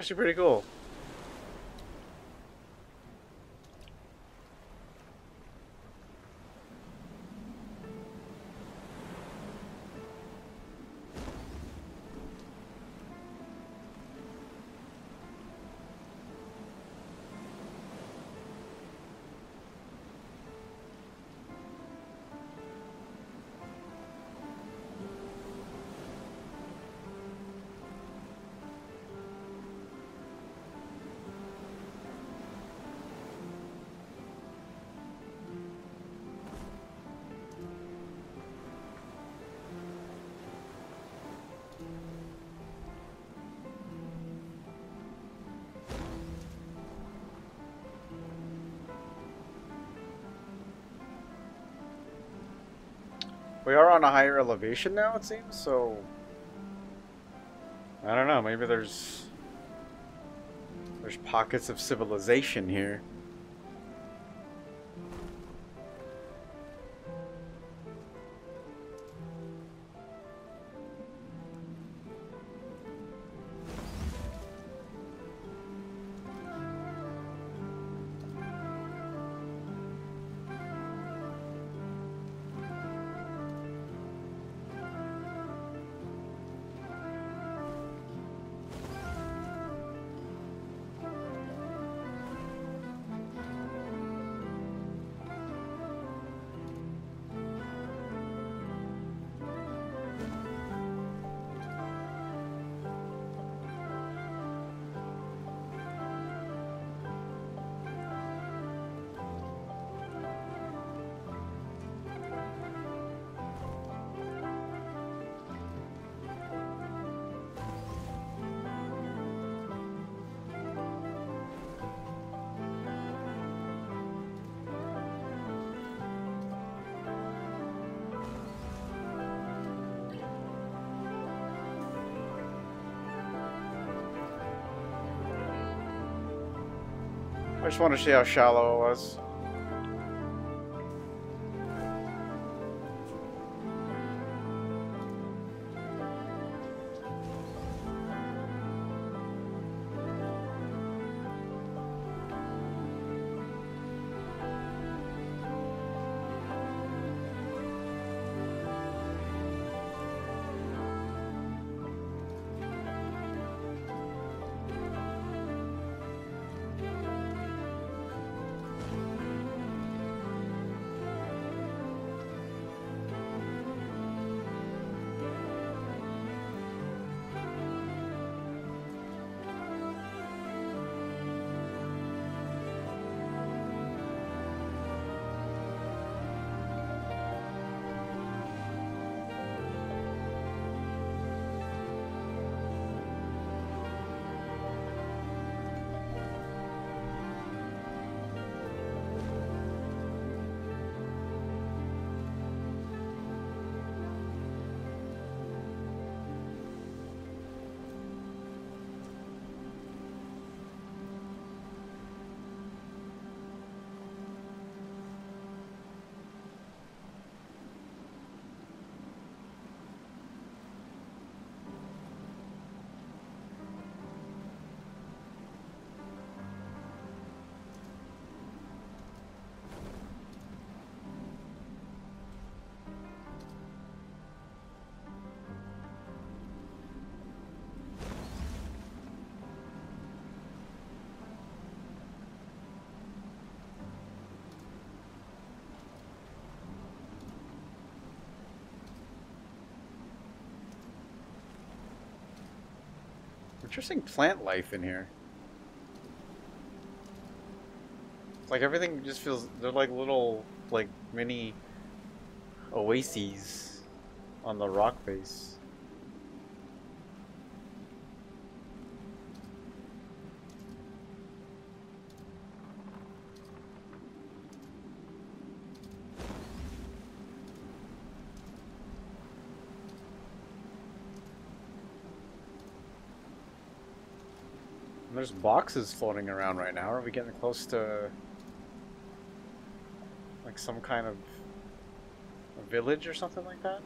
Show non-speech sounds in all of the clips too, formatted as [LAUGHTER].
actually pretty cool. We are on a higher elevation now, it seems, so... I don't know, maybe there's... There's pockets of civilization here. I just want to see how shallow it was. Interesting plant life in here. Like everything just feels, they're like little, like mini oases on the rock face. There's boxes floating around right now. Are we getting close to like some kind of village or something like that?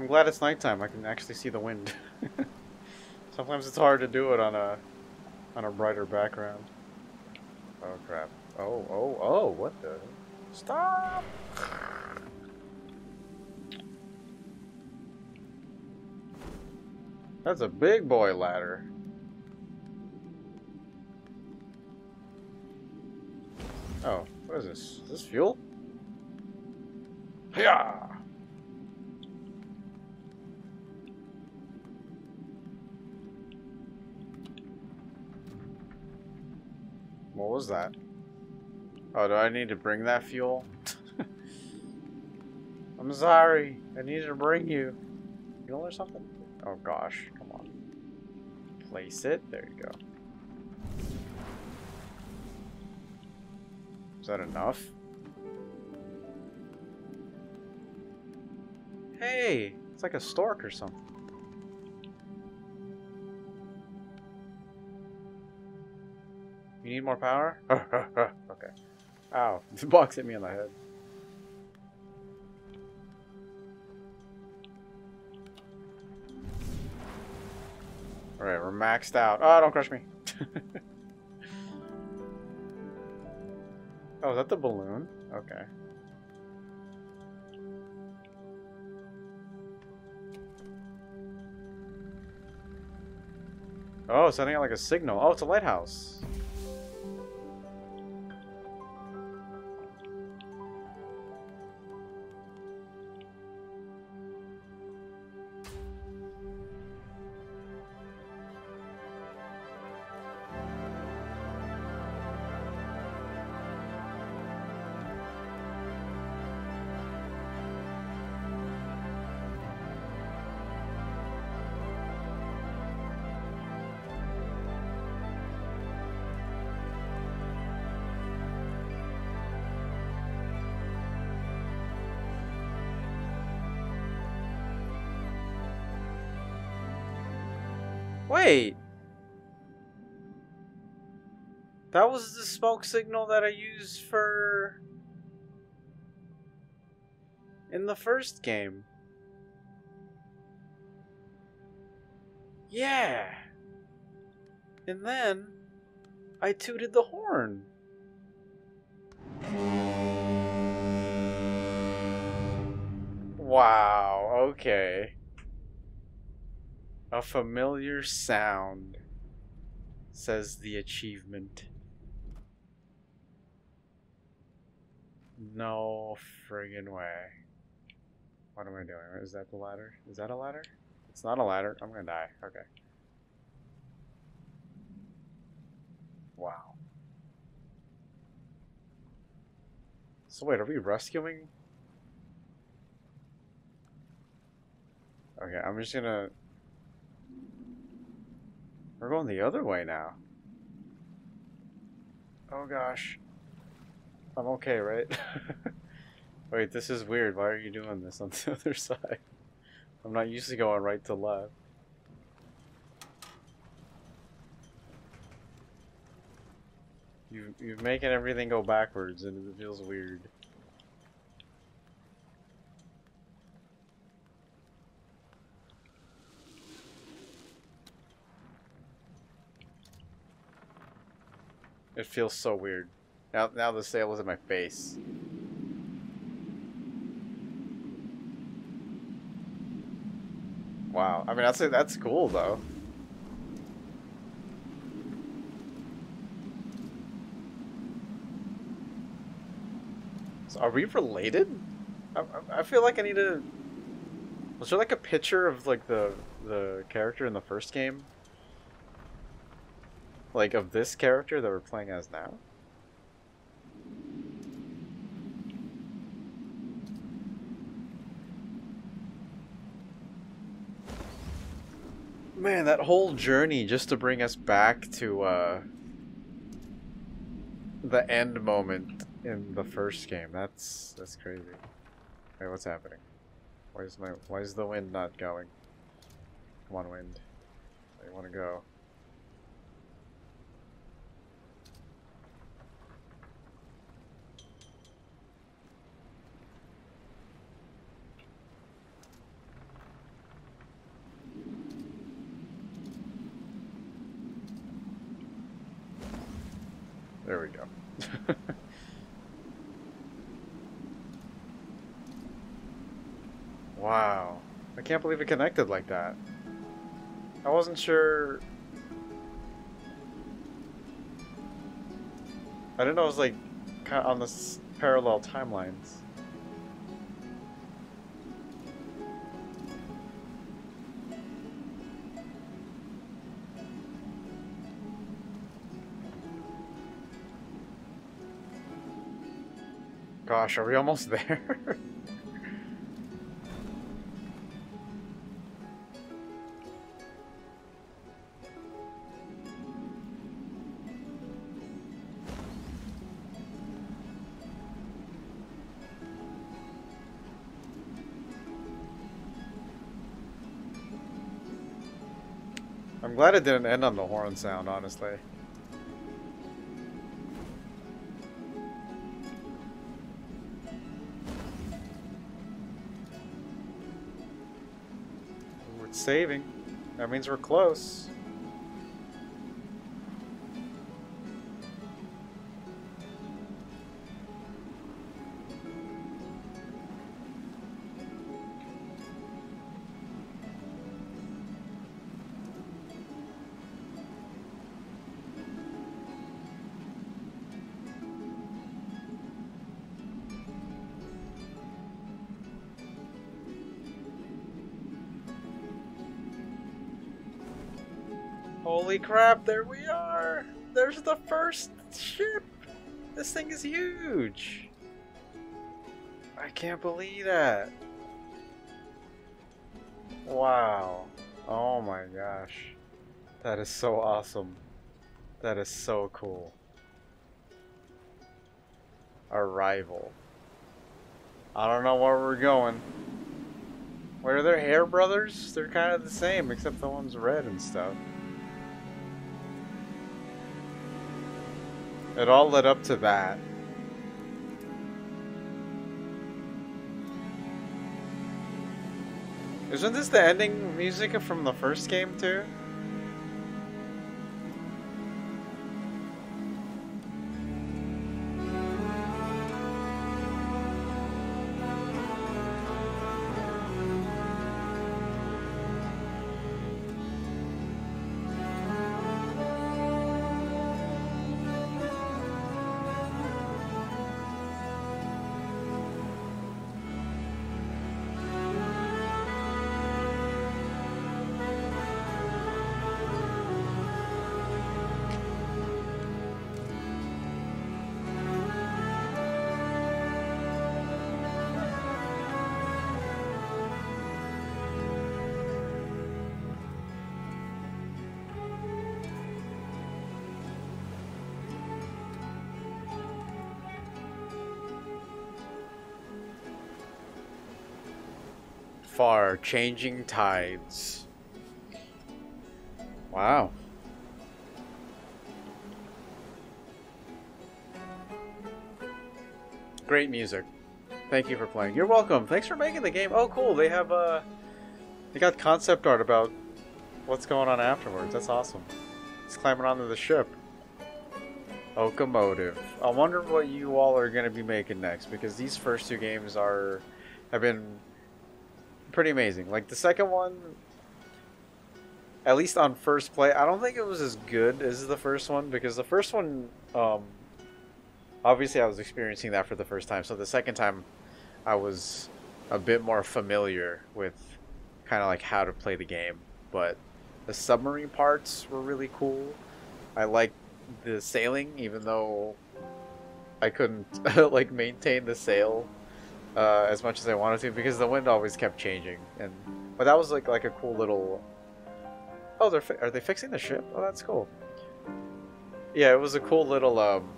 I'm glad it's nighttime. I can actually see the wind. [LAUGHS] Sometimes it's hard to do it on a on a brighter background. Oh crap. Oh, oh, oh, what the? Stop! That's a big boy ladder. Oh, what is this? Is this fuel? Yeah. What was that? Oh, do I need to bring that fuel? [LAUGHS] I'm sorry. I needed to bring you. Fuel or something? Oh gosh, come on. Place it. There you go. Is that enough? Hey, it's like a stork or something. You need more power? [LAUGHS] okay. Ow, [LAUGHS] the box hit me on the head. Alright, we're maxed out. Oh, don't crush me. [LAUGHS] oh, is that the balloon? Okay. Oh, sending out like a signal. Oh, it's a lighthouse. Wait. That was the smoke signal that I used for... In the first game. Yeah. And then I tooted the horn. Wow, okay. A familiar sound, says the achievement. No friggin' way. What am I doing? Is that the ladder? Is that a ladder? It's not a ladder. I'm gonna die. Okay. Wow. So wait, are we rescuing? Okay, I'm just gonna we're going the other way now. Oh gosh. I'm okay, right? [LAUGHS] Wait, this is weird. Why are you doing this on [LAUGHS] the other side? I'm not used to going right to left. You, you're making everything go backwards and it feels weird. It feels so weird. Now, now the sail is in my face. Wow. I mean, that's that's cool though. So are we related? I, I feel like I need to. Was there like a picture of like the the character in the first game? Like, of this character that we're playing as now? Man, that whole journey just to bring us back to, uh... The end moment in the first game. That's, that's crazy. Wait, what's happening? Why is my, why is the wind not going? Come on, wind. I want to go. There we go. Wow. I can't believe it connected like that. I wasn't sure... I didn't know it was like kind of on this parallel timelines. Gosh, are we almost [LAUGHS] there? I'm glad it didn't end on the horn sound, honestly. We're saving. That means we're close. Holy crap, there we are! There's the first ship! This thing is huge! I can't believe that! Wow. Oh my gosh. That is so awesome. That is so cool. Arrival. I don't know where we're going. Where are their hair brothers? They're kind of the same, except the one's red and stuff. It all led up to that. Isn't this the ending music from the first game too? Far changing tides. Wow. Great music. Thank you for playing. You're welcome. Thanks for making the game. Oh, cool. They have uh, they got concept art about what's going on afterwards. That's awesome. He's climbing onto the ship. Okomotive. I wonder what you all are going to be making next because these first two games are have been pretty amazing. Like the second one, at least on first play, I don't think it was as good as the first one because the first one, um, obviously, I was experiencing that for the first time. So the second time, I was a bit more familiar with kind of like how to play the game. But the submarine parts were really cool. I liked the sailing, even though I couldn't [LAUGHS] like maintain the sail uh, as much as I wanted to because the wind always kept changing. And but that was like like a cool little. Oh, they're are they fixing the ship? Oh, that's cool. Yeah, it was a cool little um,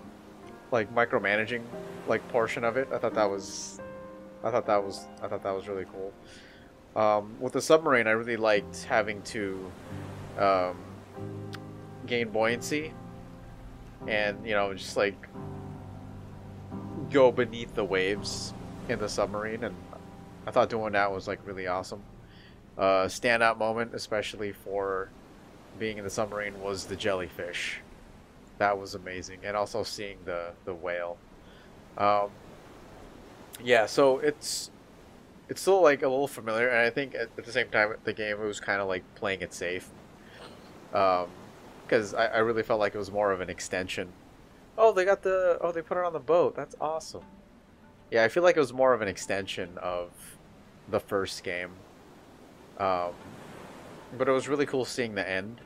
like micromanaging like portion of it. I thought that was, I thought that was I thought that was really cool. Um, with the submarine, I really liked having to um, gain buoyancy and you know just like go beneath the waves in the submarine, and I thought doing that was like really awesome. Uh, standout moment, especially for being in the submarine, was the jellyfish. that was amazing, and also seeing the the whale. Um, yeah, so it's it's still like a little familiar, and I think at, at the same time the game was kind of like playing it safe, because um, I, I really felt like it was more of an extension. Oh, they got the oh they put it on the boat. That's awesome. Yeah, I feel like it was more of an extension of the first game. Um, but it was really cool seeing the end.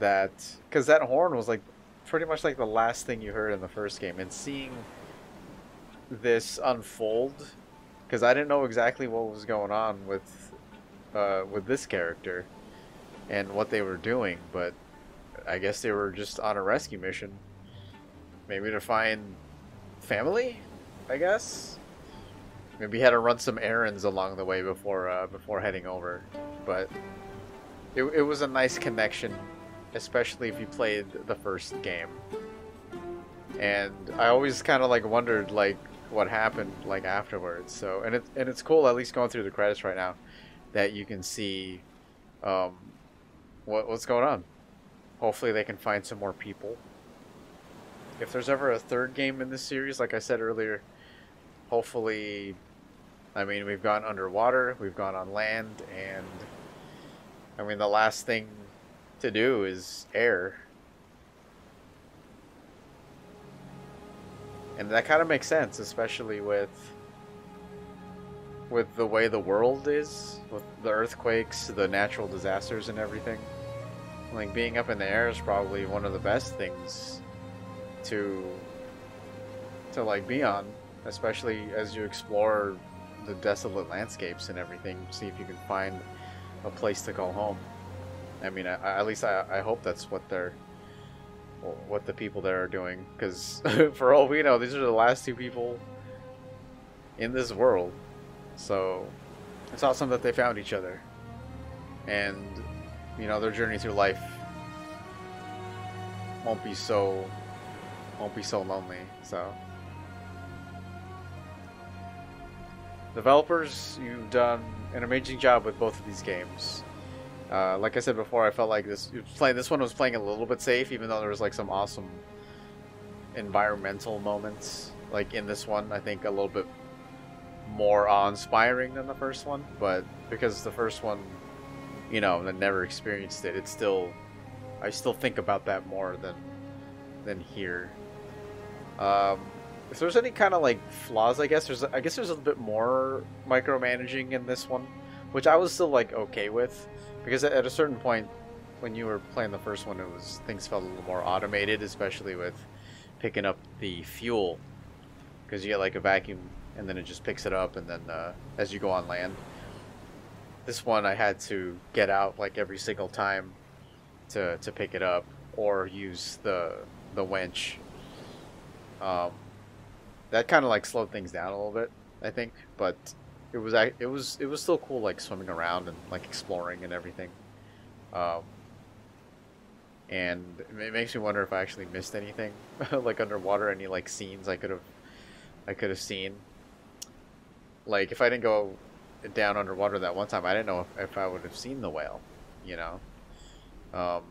That because that horn was like pretty much like the last thing you heard in the first game, and seeing this unfold because I didn't know exactly what was going on with uh, with this character and what they were doing, but I guess they were just on a rescue mission, maybe to find family. I guess maybe had to run some errands along the way before uh, before heading over, but it, it was a nice connection, especially if you played the first game. And I always kind of like wondered like what happened like afterwards. So and it and it's cool at least going through the credits right now that you can see um, what what's going on. Hopefully they can find some more people. If there's ever a third game in this series, like I said earlier, hopefully I mean we've gone underwater, we've gone on land and I mean the last thing to do is air and that kind of makes sense, especially with with the way the world is, with the earthquakes, the natural disasters, and everything. Like being up in the air is probably one of the best things to to like be on, especially as you explore the desolate landscapes and everything. See if you can find a place to call home. I mean, I, at least I, I hope that's what they're what the people there are doing because [LAUGHS] for all we know these are the last two people in this world so it's awesome that they found each other and you know their journey through life won't be so won't be so lonely so developers you've done an amazing job with both of these games uh, like I said before, I felt like this playing this one was playing a little bit safe, even though there was like some awesome environmental moments. Like in this one, I think a little bit more awe-inspiring than the first one, but because the first one, you know, I never experienced it, it's still I still think about that more than than here. Um, if there's any kind of like flaws, I guess there's I guess there's a little bit more micromanaging in this one, which I was still like okay with because at a certain point when you were playing the first one it was things felt a little more automated especially with picking up the fuel. Because you get like a vacuum and then it just picks it up and then uh, as you go on land. This one I had to get out like every single time to, to pick it up or use the the winch. Um, that kind of like slowed things down a little bit I think but it was it was it was still cool like swimming around and like exploring and everything um, and it makes me wonder if I actually missed anything [LAUGHS] like underwater any like scenes I could have I could have seen. Like if I didn't go down underwater that one time I didn't know if, if I would have seen the whale you know? Um,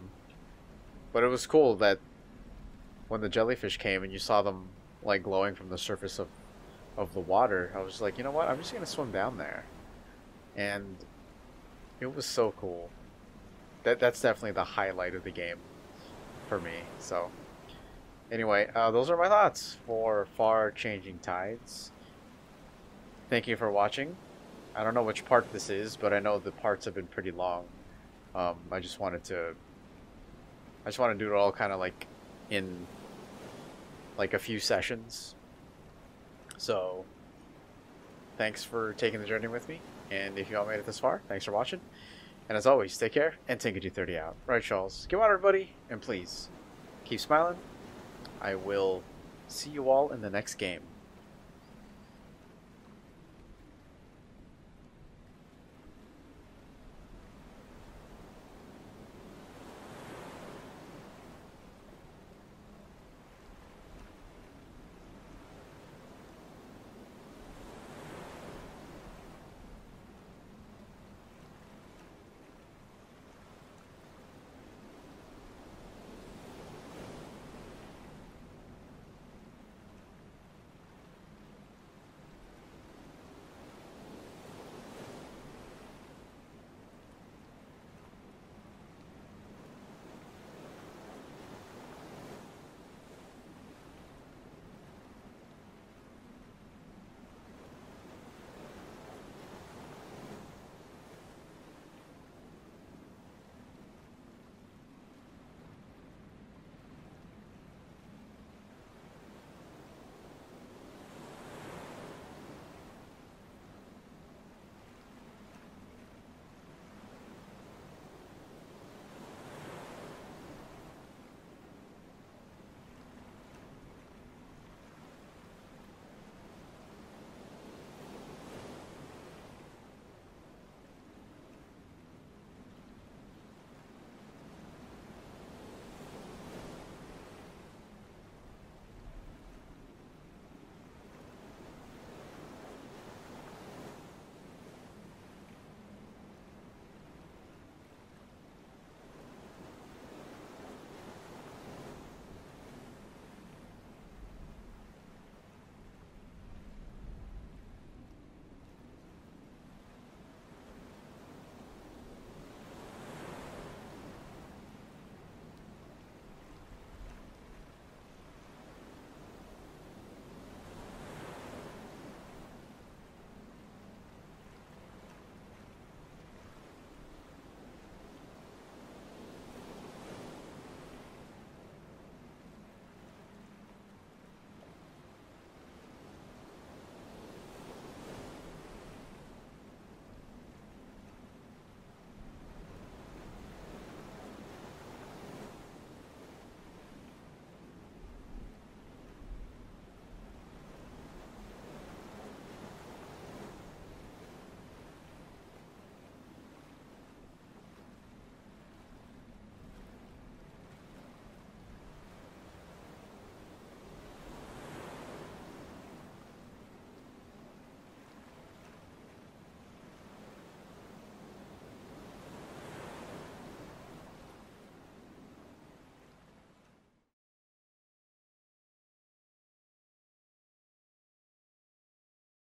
but it was cool that when the jellyfish came and you saw them like glowing from the surface of of the water, I was like, you know what? I'm just gonna swim down there, and it was so cool. That that's definitely the highlight of the game for me. So, anyway, uh, those are my thoughts for Far Changing Tides. Thank you for watching. I don't know which part this is, but I know the parts have been pretty long. Um, I just wanted to. I just want to do it all kind of like in like a few sessions so, thanks for taking the journey with me. And if you all made it this far, thanks for watching. And as always, take care and take it 30 out. Right, Charles? Get water, everybody. And please, keep smiling. I will see you all in the next game.